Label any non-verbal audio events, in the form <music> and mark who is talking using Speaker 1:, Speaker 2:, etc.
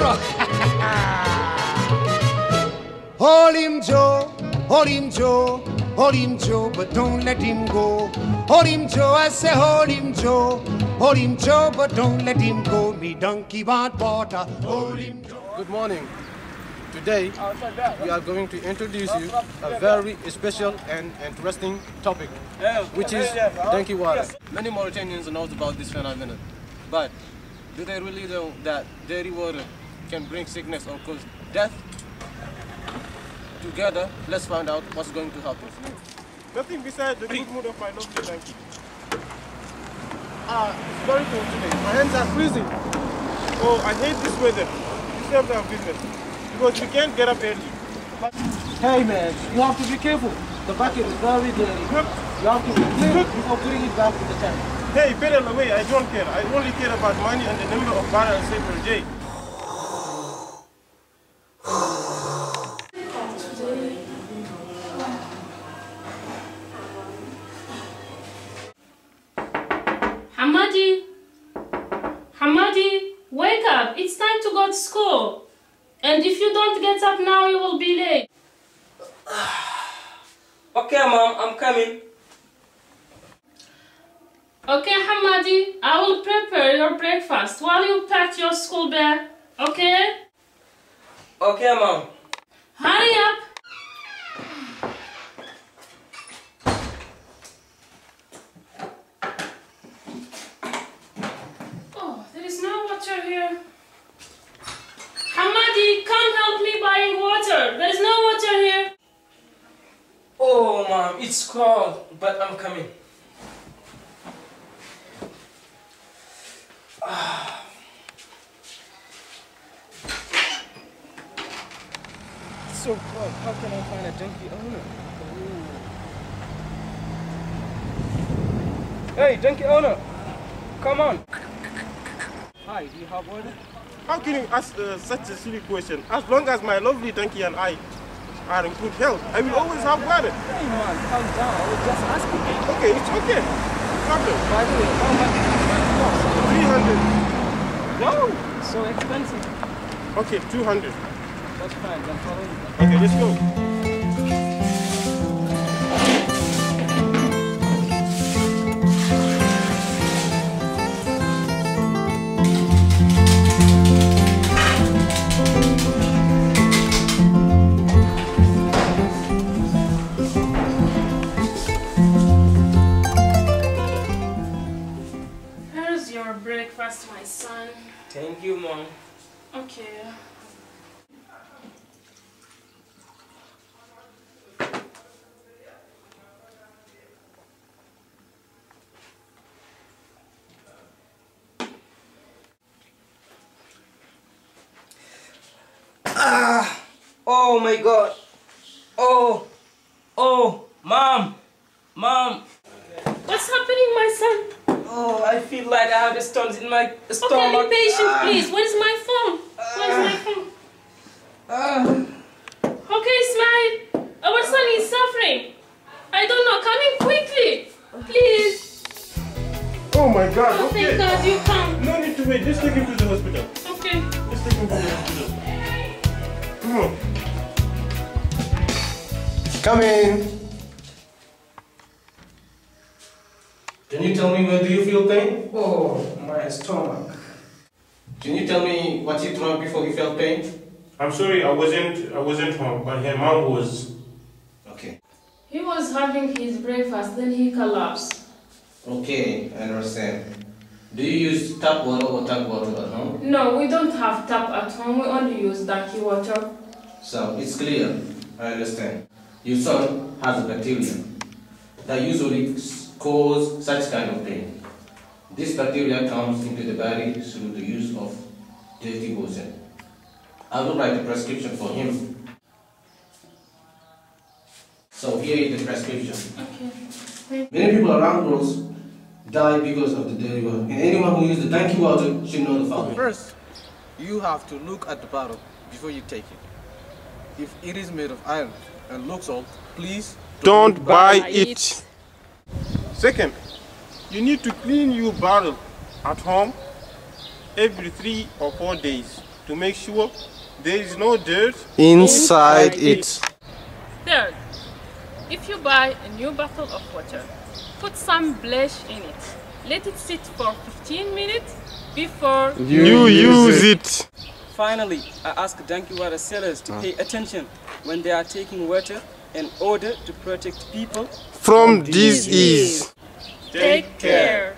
Speaker 1: duro. hold <laughs> him, Joe. Hold him, Joe. Hold him, Joe, but don't let him go. Hold him, Joe. I say, hold him, Joe. Hold him, Joe, but don't let him go. Me donkey want water. Hold him, Joe.
Speaker 2: Good morning. Today, oh, we are going to introduce you a very special and interesting topic, which is donkey water. Many Mauritanians know about this phenomenon, but do they really know that dirty water can bring sickness or cause death? Together, let's find out what's going to happen.
Speaker 3: Nothing besides the good mood of my lovely donkey. Ah, it's very cold today. My hands are freezing. Oh, I hate this weather. Disturb our business. Because we can't get up early.
Speaker 2: Hey man, you have to be careful. The bucket is very dirty. You have to be clean before putting it back in the tank.
Speaker 3: Hey, pedal away. I don't care. I only care about money and the number of barrels saved per day.
Speaker 4: It's time to go to school. And if you don't get up now, you will be late. <sighs>
Speaker 5: Okay, mom, I'm coming.
Speaker 4: Okay, Hamadi, I will prepare your breakfast while you pack your school bag. Okay?
Speaker 5: Okay, mom.
Speaker 4: Hurry up! Oh, there is no water here. Hamadi, come help me buying water. There is no water here.
Speaker 5: Mom, it's cold, but I'm coming.
Speaker 2: It's so cold. How can I find a donkey owner? Hey, donkey owner, come on. Hi, do you have water?
Speaker 3: How can you ask uh, such a silly question? As long as my lovely donkey and I are in good health, I will always have water.
Speaker 2: Hey man, calm down. I was just asking.
Speaker 3: Okay, it's okay. No problem.
Speaker 2: By the way, how much it
Speaker 3: 300.
Speaker 2: No. so expensive.
Speaker 3: Okay, 200.
Speaker 2: That's fine, follow me.
Speaker 3: Okay, let's go.
Speaker 4: Here's your breakfast, my son.
Speaker 5: Thank you, mom.
Speaker 4: Okay. Ah!
Speaker 5: Oh my god. Oh, oh, mom, mom.
Speaker 4: What's happening, my son?
Speaker 5: Oh, I feel like I have stones in my stomach.
Speaker 4: Okay,
Speaker 5: stomach.
Speaker 4: be patient,
Speaker 5: Ah.
Speaker 4: please. Where's my phone? Where's my phone?
Speaker 5: Ah.
Speaker 4: Okay, Ismail. Our son is suffering. I don't know. Come in quickly. Please.
Speaker 3: Oh my God,
Speaker 4: Oh,
Speaker 3: okay.
Speaker 4: thank God you come.
Speaker 3: No need to wait. Let's take him to the hospital.
Speaker 4: Okay.
Speaker 3: Let's take him to the hospital. Come on.
Speaker 2: Come in.
Speaker 5: Can you tell me where do you feel pain?
Speaker 2: Oh, my stomach.
Speaker 5: Can you tell me what you drank before you felt pain?
Speaker 3: I'm sorry, I wasn't. I wasn't home, but her mom was.
Speaker 5: Okay.
Speaker 4: He was having his breakfast, then he collapsed.
Speaker 5: Okay, I understand. Do you use tap water or tap water at home?
Speaker 4: No, we don't have tap at home. We only use donkey water.
Speaker 5: So it's clear. I understand. Your son has a bacteria that usually s- cause such kind of pain. This bacteria comes into the body through the use of dirty water. I will write a prescription for him. So here is the prescription.
Speaker 4: Okay.
Speaker 5: Many people around the world die because of the dirty water. And anyone who uses the donkey water should know the following.
Speaker 2: First, you have to look at the bottle before you take it. If it is made of iron and looks old, please
Speaker 3: Don't buy it. Second, you need to clean your barrel at home every three or four days to to make sure there is no dirt
Speaker 5: Inside it.
Speaker 4: Third, if you buy a new bottle of water, put some bleach in it. Let it sit for 15 minutes before
Speaker 3: you use it.
Speaker 2: Finally, I ask donkey water sellers to pay attention when they are taking water in order to protect people
Speaker 3: From disease.
Speaker 4: take care.